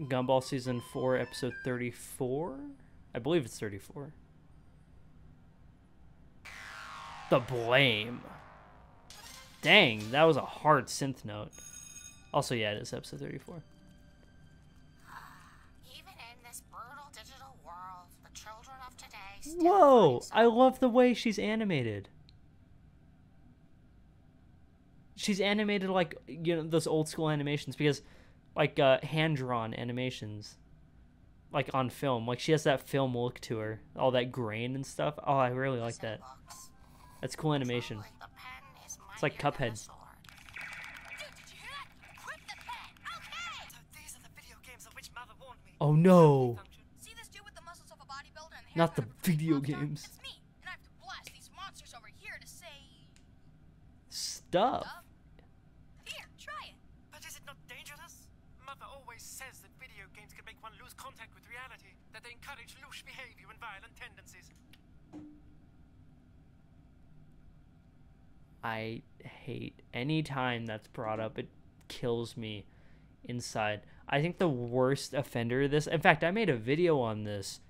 Gumball season four, episode thirty-four. I believe it's thirty-four. The blame. Dang, that was a hard synth note. Also, yeah, it is episode thirty-four. Even in this brutal digital world, the children of today still Whoa! I love the way she's animated. She's animated like you know those old school animations because, like uh, hand drawn animations, like on film. Like she has that film look to her, all that grain and stuff. Oh, I really like that. That's cool animation. Truly, the pen is It's like mightier than a Cuphead. sword. Dude, did you hear that? Equip the pen. Okay. So these are the video games of which mother warned me. Oh no! Function. See this dude with make one lose contact with reality, that they encourage loose behavior and violent tendencies. I hate any time that's brought up. It kills me inside. I think the worst offender of this. In fact, I made a video on this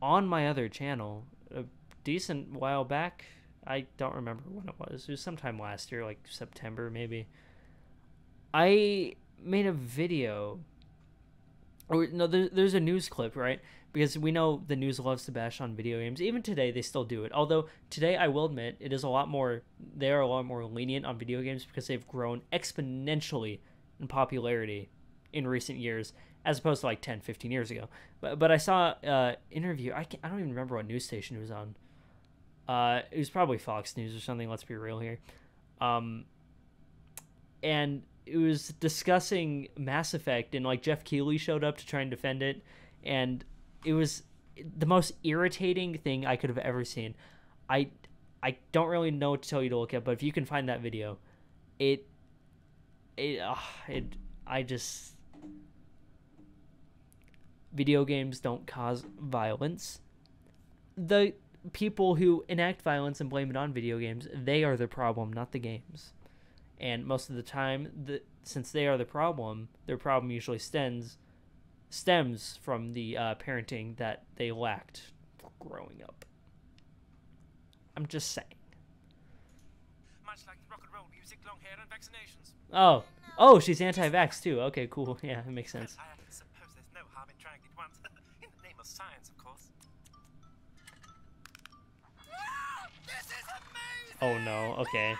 on my other channel a decent while back. I don't remember when it was. It was sometime last year, like September maybe. I made a video. Or no, there, there's a news clip, right? Because we know the news loves to bash on video games. Even today, they still do it. Although today, I will admit, it is a lot more. They are a lot more lenient on video games because they've grown exponentially in popularity in recent years, as opposed to like 10, 15 years ago. But but I saw uh interview. I I don't even remember what news station it was on. Uh, it was probably Fox News or something. Let's be real here. Um, and it was discussing Mass Effect, and like Geoff Keighley showed up to try and defend it, and it was the most irritating thing I could have ever seen. I I don't really know what to tell you to look at, but if you can find that video, it it uh, it I just video games don't cause violence. The people who enact violence and blame it on video games, they are the problem, not the games. And most of the time, the since they are the problem, their problem usually stems stems from the uh, parenting that they lacked growing up. I'm just saying. Much like the rock and roll music, long hair, and vaccinations. Oh, oh, she's anti-vax too. Okay, cool. Yeah, it makes sense. I have to suppose there's no in it the name of science, of course. This is amazing. Oh no. Okay.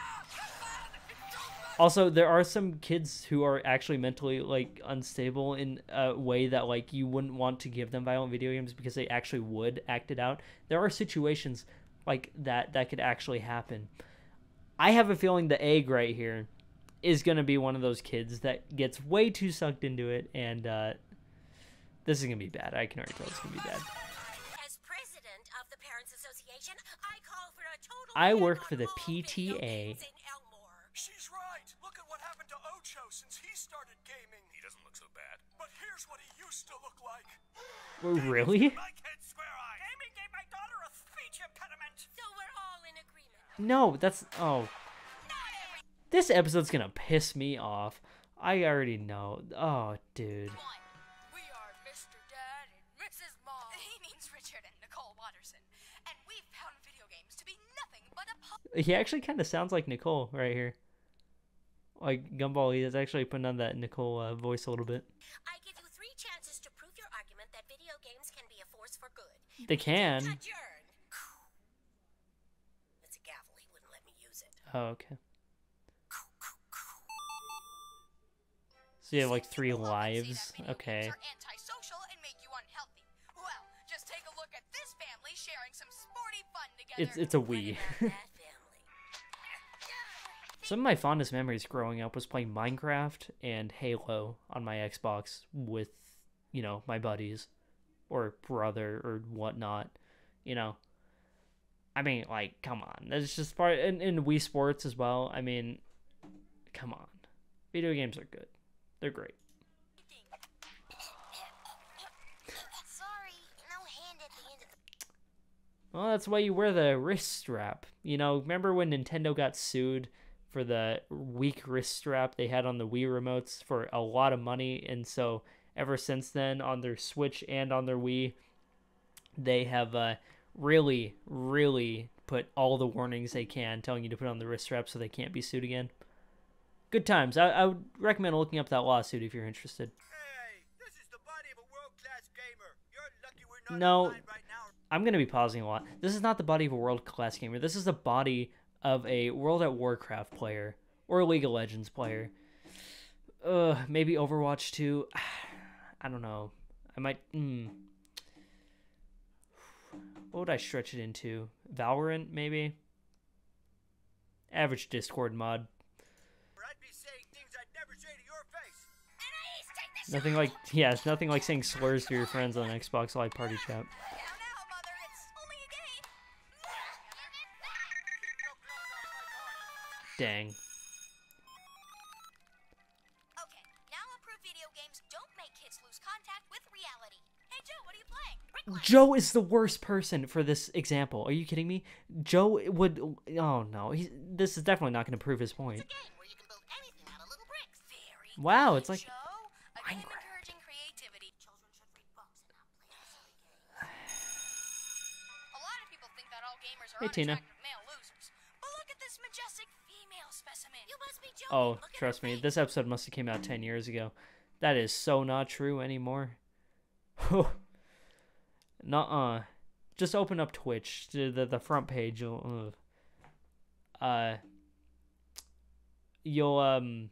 Also, there are some kids who are actually mentally like unstable in a way that like you wouldn't want to give them violent video games because they actually would act it out. There are situations like that that could actually happen. I have a feeling the egg right here is gonna be one of those kids that gets way too sucked into it, and uh, this is gonna be bad. I can already tell it's gonna be bad. As president of the Parents Association, I call for a total I work for the PTA. Agreement. No, that's oh. This episode's gonna piss me off. I already know. Oh, dude. We are Mr. Dad and Mrs. Mom. He means Richard and Nicole Watterson. And we've found video games to be nothing but a He actually kind of sounds like Nicole right here. Like Gumball, he is actually putting on that Nicole uh, voice a little bit. I give you three chances to prove your argument that video games can be a force for good. They can. Adjourn. It's a gavel. He wouldn't let me use can. Oh, okay. So you have like three People often say lives. Okay. games are antisocial and make you unhealthy. Well, just take a look at this family sharing some sporty fun together. It's it's a Wii. about that family? Some of my fondest memories growing up was playing Minecraft and Halo on my Xbox with, you know, my buddies or brother or whatnot. You know, I mean, like, come on. That's just part, and, and Wii Sports as well. I mean, come on. Video games are good, they're great. Well, that's why you wear the wrist strap. You know, remember when Nintendo got sued for the weak wrist strap they had on the Wii remotes for a lot of money, and so ever since then on their Switch and on their Wii. They have uh, really, really put all the warnings they can, telling you to put on the wrist strap so they can't be sued again. Good times. I, I would recommend looking up that lawsuit if you're interested. Hey, this is the body of a world-class gamer. You're lucky we're not No. right. I'm going to be pausing a lot. This is not the body of a world class gamer. This is the body of a World of Warcraft player or a League of Legends player. Uh, maybe Overwatch 2. I don't know. I might. Mm. What would I stretch it into? Valorant, maybe? Average Discord mod. Or I'd be saying things I'd never say to your face. Nothing like. Yeah, it's nothing like saying slurs to your friends on Xbox Live Party Chat. Now, now, mother, it's only a game. Dang. Joe is the worst person for this example. Are you kidding me? Joe would. Oh no, he's, this is definitely not going to prove his point. game where you can build anything out of little bricks. Very Wow, it's like Joe. A game encouraging creativity. Children should read books and not play. A lot of people think that all gamers are Hey, Tina. male losers. But look at this majestic female specimen. You must be joking. Oh, trust me, this episode must have came out ten years ago. That is so not true anymore. Oh. Nuh-uh. Just open up Twitch, the the, the front page. You'll, uh, uh, you'll um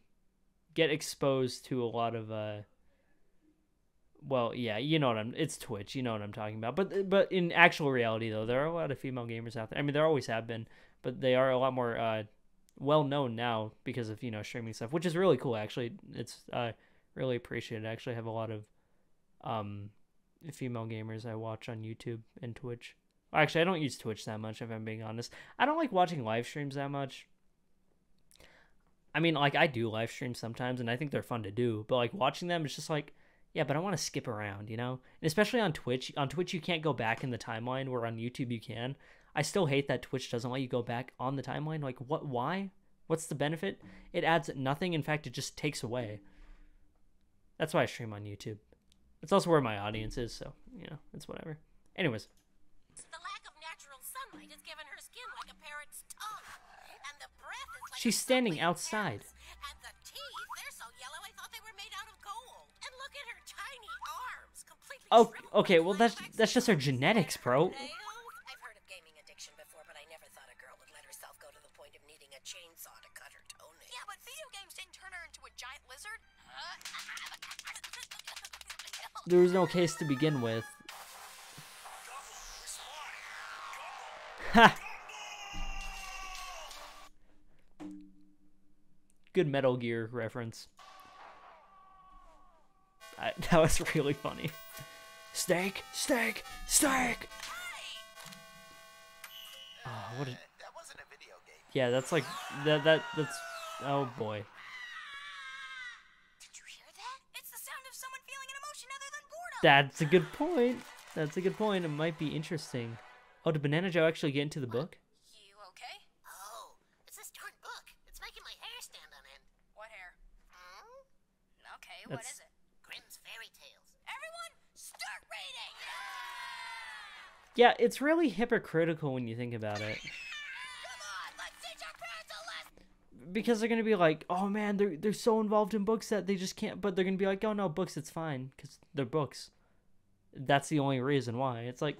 get exposed to a lot of uh. Well, yeah, you know what I'm. It's Twitch. You know what I'm talking about. But but in actual reality, though, there are a lot of female gamers out there. I mean, there always have been, but they are a lot more uh well known now because of you know streaming stuff, which is really cool. Actually, it's uh really appreciated. I actually have a lot of um female gamers I watch on YouTube and Twitch. Actually, I don't use Twitch that much if I'm being honest. I don't like watching live streams that much. I mean, like I do live streams sometimes, and I think they're fun to do. But like watching them, it's just like, yeah, but I want to skip around, you know. And especially on Twitch. On Twitch, you can't go back in the timeline, where on YouTube you can. I still hate that Twitch doesn't let you go back on the timeline. Like, what? Why? What's the benefit? It adds nothing. In fact, it just takes away. That's why I stream on YouTube. It's also where my audience is, so you know, it's whatever. Anyways, The lack of natural sunlight has given her skin like a parrot's tongue. And the breath is like She's standing outside. And the teeth, they're so yellow I thought they were made out of gold. And look at her tiny arms, completely oh, okay, well that's that's just her genetics, bro. No case to begin with. Ha! Good Metal Gear reference. I, that was really funny. Steak, steak, steak. Oh, what a, That wasn't a video game. yeah, that's like that that that's oh boy. Did you hear that? It's the sound of someone feeling an emotion other than boredom. That's a good point. That's a good point. It might be interesting. Oh, did Banana Joe actually get into the book? You okay? Oh, it's this darn book. It's making my hair stand on end. What hair? Hmm? Okay, what That's- is it? Grimm's Fairy Tales. Everyone, start reading! Yeah, it's really hypocritical when you think about it. Because they're gonna be like, oh man, they're they're so involved in books that they just can't. But they're gonna be like, oh no, books, it's fine, because they're books. That's the only reason why. It's like,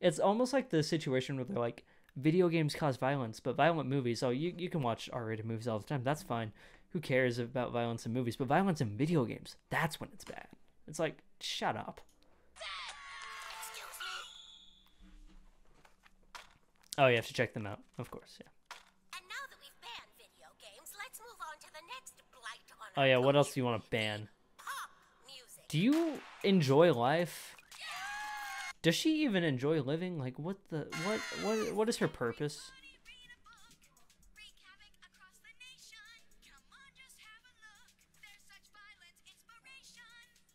it's almost like the situation where they're like, video games cause violence, but violent movies, oh, you you can watch R-rated movies all the time. That's fine. Who cares about violence in movies? But violence in video games, that's when it's bad. It's like, shut up. Oh, you have to check them out, of course. Yeah. Oh yeah. What else do you want to ban? Do you enjoy life? Does she even enjoy living? Like what the what what what is her purpose?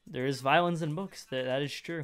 There is violence in books. That that is true.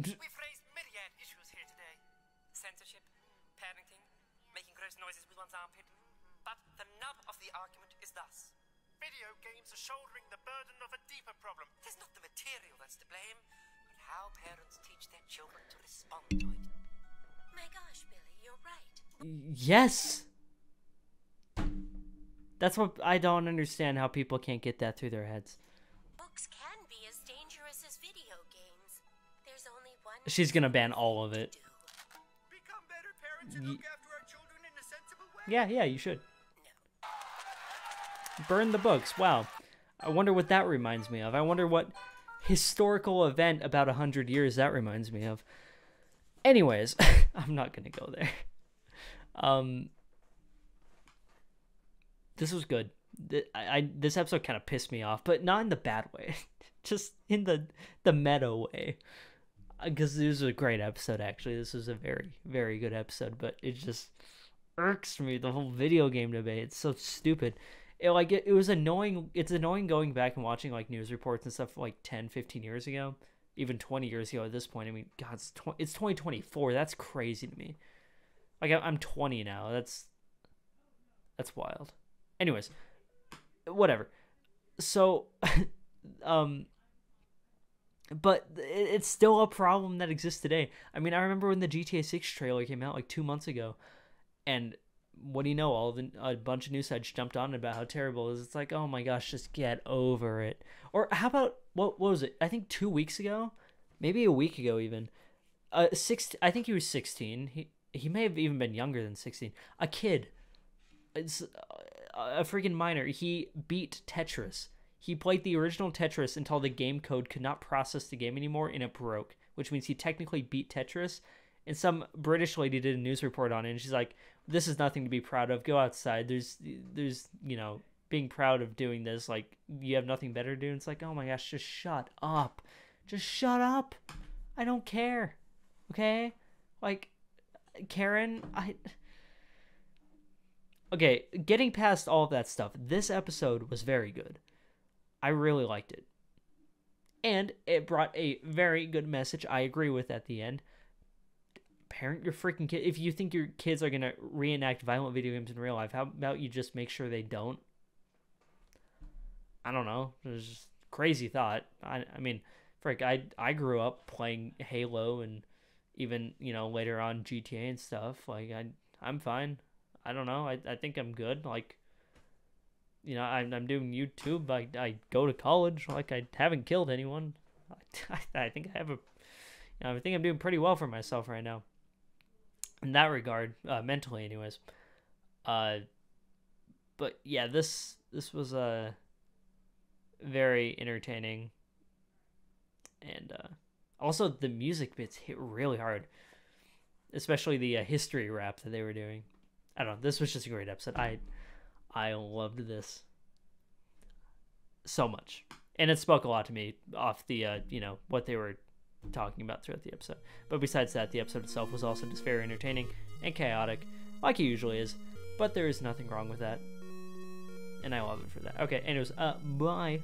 We've raised myriad issues here today censorship, parenting, making gross noises with one's armpit. But the nub of the argument is thus video games are shouldering the burden of a deeper problem. It is not the material that's to blame, but how parents teach their children to respond to it. My gosh, Billy, you're right. Yes. That's what I don't understand how people can't get that through their heads. She's gonna ban all of it. Become better parents and look after our children in a sensible way. Yeah, yeah, you should. Burn the books. Wow. I wonder what that reminds me of. I wonder what historical event about a hundred years that reminds me of. Anyways, I'm not gonna go there. Um, this was good. I, I this episode kind of pissed me off, but not in the bad way, just in the the meta way. Because this was a great episode. Actually, this was a very very good episode, but it just irks me the whole video game debate. It's so stupid. It like it, it was annoying. It's annoying going back and watching like news reports and stuff like 10, 15 years ago, even 20 years ago at this point. I mean, god, it's, tw- it's 2024. That's crazy to me. Like I'm 20 now. That's that's wild. Anyways, whatever. So um but it's still a problem that exists today. I mean, I remember when the GTA 6 trailer came out like 2 months ago and what do you know? All the a bunch of news sites jumped on about how terrible it is. It's like, oh my gosh, just get over it. Or how about what, what was it? I think two weeks ago, maybe a week ago even. Uh, six. I think he was sixteen. He he may have even been younger than sixteen. A kid. It's uh, a freaking minor. He beat Tetris. He played the original Tetris until the game code could not process the game anymore and it broke, which means he technically beat Tetris. And some British lady did a news report on it, and she's like, "This is nothing to be proud of. Go outside. There's, there's, you know, being proud of doing this. Like, you have nothing better to do." And it's like, "Oh my gosh, just shut up. Just shut up. I don't care. Okay? Like, Karen, I." Okay, getting past all of that stuff, this episode was very good. I really liked it. And it brought a very good message I agree with at the end. Parent your freaking kid. If you think your kids are going to reenact violent video games in real life, how about you just make sure they don't? I don't know. It was just crazy thought. I, I mean, frick, I, I grew up playing Halo and even, you know, later on GTA and stuff. Like, I, I'm fine. I don't know. I, I think I'm good. Like, you know, I'm, I'm doing YouTube. I, I go to college. Like, I haven't killed anyone. I, I think I have a, you know, I think I'm doing pretty well for myself right now. In that regard, uh, mentally, anyways. Uh, but yeah, this this was uh, very entertaining, and uh, also the music bits hit really hard, especially the uh, history rap that they were doing. I don't know. This was just a great episode. I I loved this so much, and it spoke a lot to me off the uh, you know what they were talking about throughout the episode. But besides that, the episode itself was also just very entertaining and chaotic, like it usually is. But there is nothing wrong with that, and I love it for that. Okay, anyways, uh, bye.